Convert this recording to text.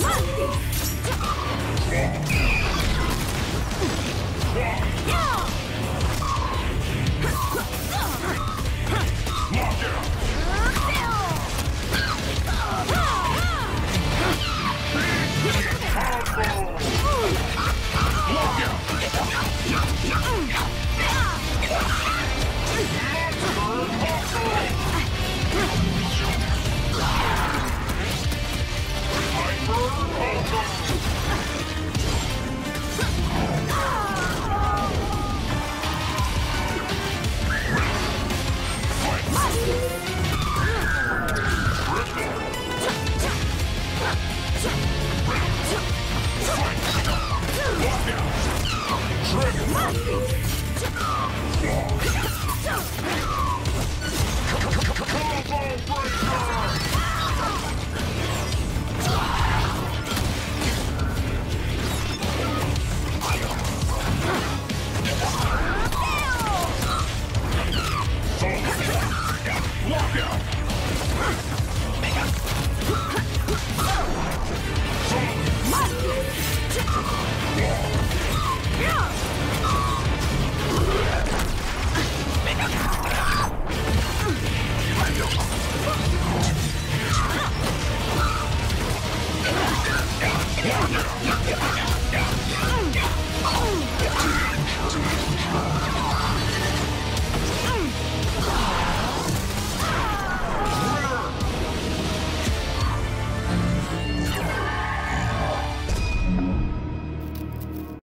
Knockout! Dragon! Yeah.